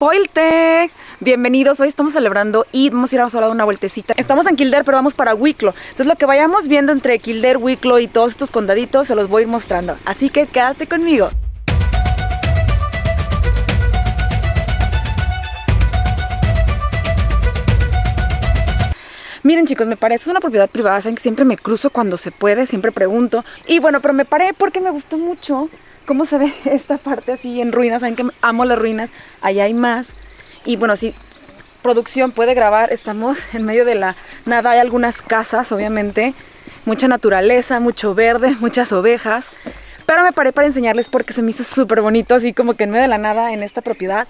Poiltec, bienvenidos. Hoy estamos celebrando y vamos a ir a dar una vueltecita. Estamos en Kildare, pero vamos para Wicklow. Entonces, lo que vayamos viendo entre Kildare, Wicklow y todos estos condaditos se los voy a ir mostrando. Así que quédate conmigo. Miren chicos, me parece una propiedad privada, saben que siempre me cruzo cuando se puede, siempre pregunto. Y bueno, pero me paré porque me gustó mucho cómo se ve esta parte así en ruinas. Saben que amo las ruinas, allá hay más. Y bueno, si producción puede grabar, estamos en medio de la nada. Hay algunas casas, obviamente, mucha naturaleza, mucho verde, muchas ovejas. Pero me paré para enseñarles porque se me hizo súper bonito, así como que en medio de la nada, en esta propiedad.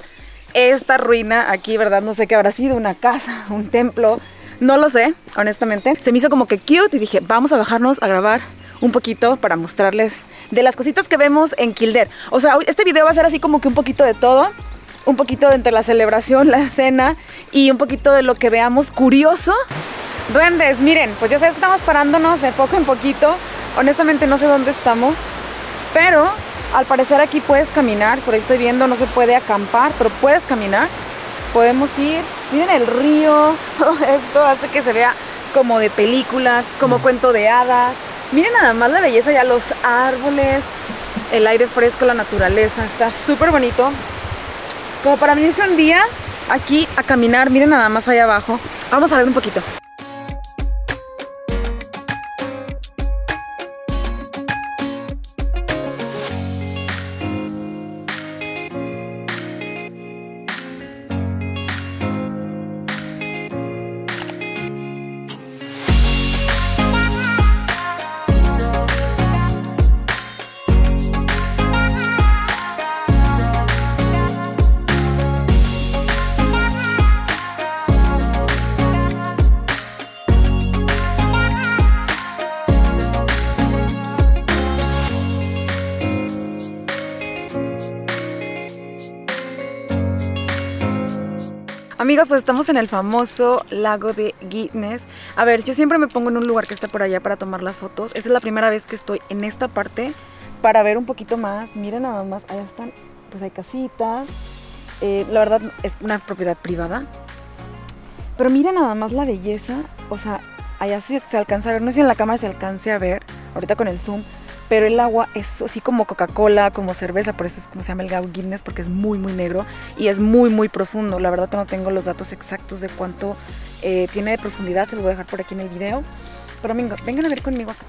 Esta ruina aquí, ¿verdad? No sé qué habrá sido, una casa, un templo, no lo sé, honestamente. Se me hizo como que cute y dije, vamos a bajarnos a grabar un poquito para mostrarles de las cositas que vemos en Kildare. O sea, este video va a ser así como que un poquito de todo. Un poquito de entre la celebración, la cena y un poquito de lo que veamos curioso. Duendes, miren, pues ya sabes que estamos parándonos de poco en poquito. Honestamente no sé dónde estamos, pero al parecer aquí puedes caminar. Por ahí estoy viendo, no se puede acampar, pero puedes caminar. Podemos ir. Miren el río, todo esto hace que se vea como de película, como cuento de hadas. Miren nada más la belleza ya, los árboles, el aire fresco, la naturaleza, está súper bonito. Como para venirse un día aquí a caminar, miren nada más allá abajo. Vamos a ver un poquito. Amigos, pues estamos en el famoso lago de Guinness. A ver, yo siempre me pongo en un lugar que está por allá para tomar las fotos. Esta es la primera vez que estoy en esta parte para ver un poquito más. Miren nada más, allá están, pues hay casitas. Eh, la verdad es una propiedad privada. Pero miren nada más la belleza. O sea, allá sí se alcanza a ver. No sé si en la cámara se alcance a ver, ahorita con el zoom pero el agua es así como Coca-Cola, como cerveza, por eso es como se llama el Gau Guinness, porque es muy, muy negro y es muy, muy profundo. La verdad no tengo los datos exactos de cuánto eh, tiene de profundidad, se los voy a dejar por aquí en el video. Pero venga, vengan a ver conmigo acá.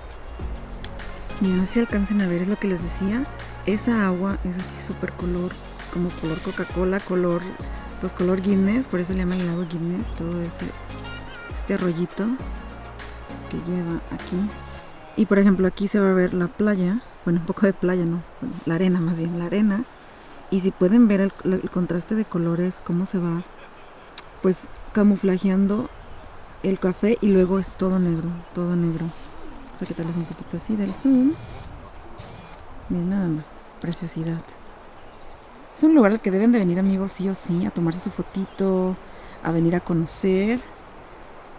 Miren, si alcancen a ver, es lo que les decía. Esa agua es así súper color, como color Coca-Cola, color, pues color Guinness, por eso le llaman el lago Guinness, todo ese, este arroyito que lleva aquí. Y por ejemplo aquí se va a ver la playa, bueno un poco de playa, no, la arena más bien, la arena. Y si pueden ver el, contraste de colores, cómo se va pues camuflajeando el café y luego es todo negro, todo negro. Vamos a quitarles un poquito así del zoom. Miren nada más, preciosidad. Es un lugar al que deben de venir amigos sí o sí, a tomarse su fotito, a venir a conocer.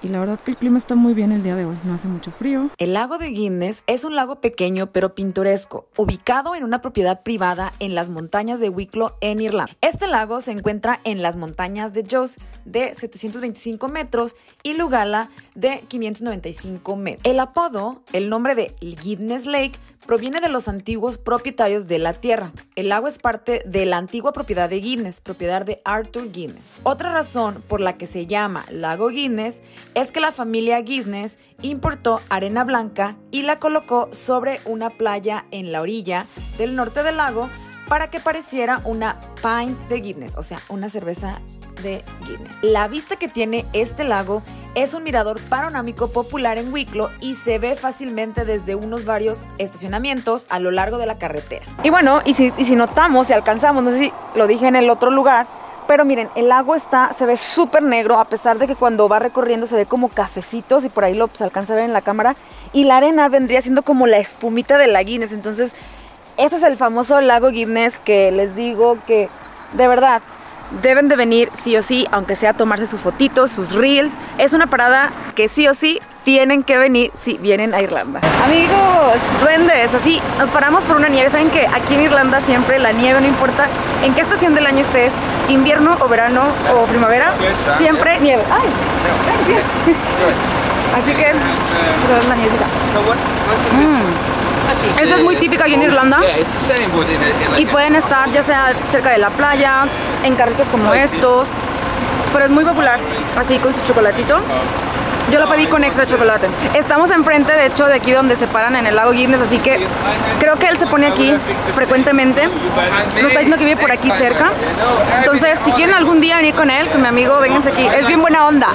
Y la verdad que el clima está muy bien el día de hoy, no hace mucho frío. El lago de Guinness es un lago pequeño pero pintoresco, ubicado en una propiedad privada en las montañas de Wicklow en Irlanda. Este lago se encuentra en las montañas de Joss de 725 metros y Lugala de 595 metros. El apodo, el nombre de Guinness Lake, proviene de los antiguos propietarios de la tierra. El lago es parte de la antigua propiedad de Guinness, propiedad de Arthur Guinness. Otra razón por la que se llama lago Guinness es que la familia Guinness importó arena blanca y la colocó sobre una playa en la orilla del norte del lago para que pareciera una pint de Guinness, o sea, una cerveza de Guinness. La vista que tiene este lago es un mirador panorámico popular en Wicklow y se ve fácilmente desde unos varios estacionamientos a lo largo de la carretera. Y bueno, y si, notamos, si alcanzamos, no sé si lo dije en el otro lugar, pero miren, el lago está, se ve súper negro, a pesar de que cuando va recorriendo se ve como cafecitos y por ahí lo se alcanza a ver en la cámara. Y la arena vendría siendo como la espumita de la Guinness. Entonces, este es el famoso lago Guinness que les digo que de verdad deben de venir sí o sí, aunque sea tomarse sus fotitos, sus reels. Es una parada que sí o sí tienen que venir si vienen a Irlanda. Amigos, duendes, así nos paramos por una nieve. Saben que aquí en Irlanda siempre la nieve, no importa en qué estación del año estés, invierno o verano o primavera, siempre nieve. ¡Ay! Así que, esa es la nievecita. Mm. Esta es muy típica aquí en Irlanda. Y pueden estar ya sea cerca de la playa, en carritos como estos. Pero es muy popular, así con su chocolatito. Yo lo pedí con extra chocolate. Estamos enfrente, de hecho, de aquí donde se paran en el lago Guinness, así que creo que él se pone aquí frecuentemente. Nos está diciendo que vive por aquí cerca. Entonces, si quieren algún día venir con él, con mi amigo, vénganse aquí. Es bien buena onda.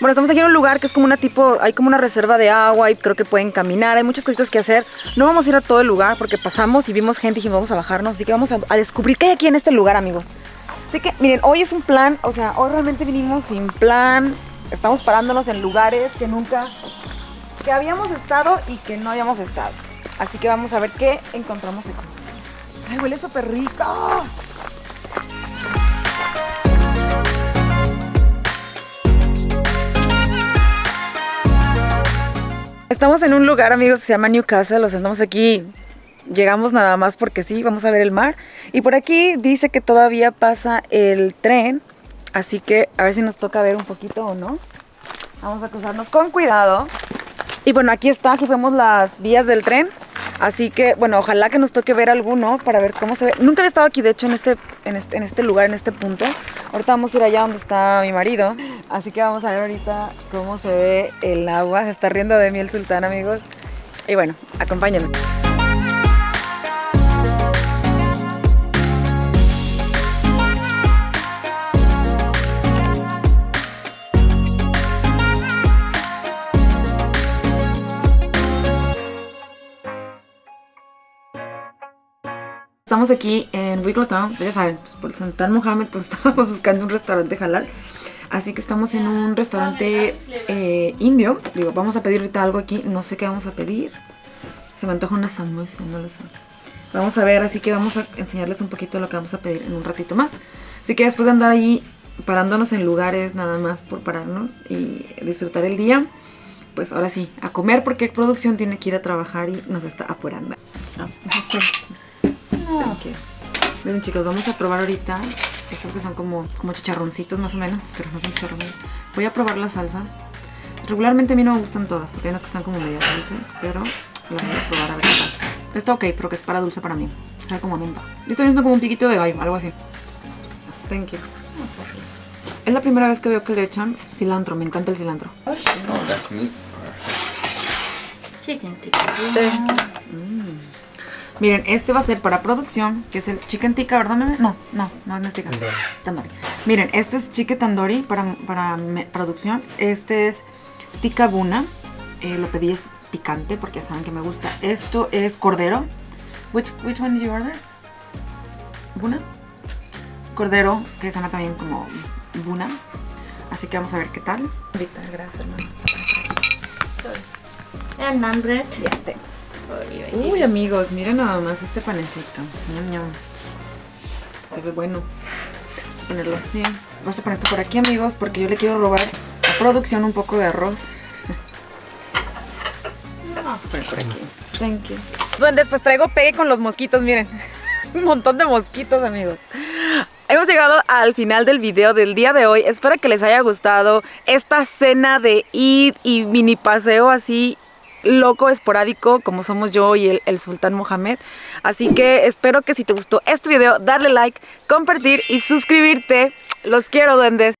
bueno, estamos aquí en un lugar que es como una tipo, hay como una reserva de agua y creo que pueden caminar. Hay muchas cositas que hacer. No vamos a ir a todo el lugar porque pasamos y vimos gente y dijimos vamos a bajarnos. Así que vamos a, a descubrir qué hay aquí en este lugar, amigos. Así que, miren, hoy es un plan, o sea, hoy realmente vinimos sin plan. Estamos parándonos en lugares que nunca, que habíamos estado y que no habíamos estado. Así que vamos a ver qué encontramos aquí. ¡Ay, huele súper rico! Estamos en un lugar, amigos, que se llama Newcastle. O sea, estamos aquí llegamos nada más porque sí, vamos a ver el mar. Y por aquí dice que todavía pasa el tren, así que a ver si nos toca ver un poquito o no. Vamos a cruzarnos con cuidado. Y bueno, aquí está, aquí vemos las vías del tren. Así que, bueno, ojalá que nos toque ver alguno para ver cómo se ve. Nunca había estado aquí, de hecho, en este, en este, en este lugar, en este punto. Ahorita vamos a ir allá donde está mi marido. Así que vamos a ver ahorita cómo se ve el agua. Se está riendo de mí el sultán, amigos. Y bueno, acompáñenme. Estamos aquí en Wicklow Town, pues ya saben, pues por Sultán Mohammed pues estábamos buscando un restaurante halal. Así que estamos en un restaurante eh, indio. Digo, vamos a pedir ahorita algo aquí, no sé qué vamos a pedir. Se me antoja una samosa, no lo sé. Vamos a ver, así que vamos a enseñarles un poquito lo que vamos a pedir en un ratito más. Así que después de andar ahí parándonos en lugares nada más por pararnos y disfrutar el día, pues ahora sí, a comer porque producción tiene que ir a trabajar y nos está apurando. Thank you. Miren chicos, vamos a probar ahorita estas que son como, como chicharroncitos más o menos, pero no son chicharroncitos. Voy a probar las salsas. Regularmente a mí no me gustan todas, porque hay unas que están como medio dulces, pero las voy a probar a ver qué tal. Está ok, pero que es para dulce para mí. Está como menta. Y estoy viendo como un piquito de gallo, algo así. Thank you. Es la primera vez que veo que le echan cilantro, me encanta el cilantro. Oh, that's meat. Chicken tikka. Miren, este va a ser para producción, que es el chicken tikka, ¿verdad, meme? No, no, no, no es tikka. Tandoori. Miren, este es chicken tandoori para, para me- producción. Este es tikka buna. Eh, lo pedí es picante porque ya saben que me gusta. Esto es cordero. Which, which one did you order? Buna. Cordero, que se llama también como buna. Así que vamos a ver qué tal. Ahorita, gracias, hermano. And naan bread. Yeah, thanks. Uy, amigos, miren nada más este panecito. Se ve bueno. Vamos a ponerlo así. Vamos a poner esto por aquí, amigos, porque yo le quiero robar a producción un poco de arroz. Vamos a poner por aquí. Thank you. Bueno, después traigo pegue con los mosquitos, miren. un montón de mosquitos, amigos. Hemos llegado al final del video del día de hoy. Espero que les haya gustado esta cena de Eid y mini paseo así loco, esporádico, como somos yo y el, Sultán Mohamed. Así que espero que si te gustó este video, darle like, compartir y suscribirte. Los quiero, duendes.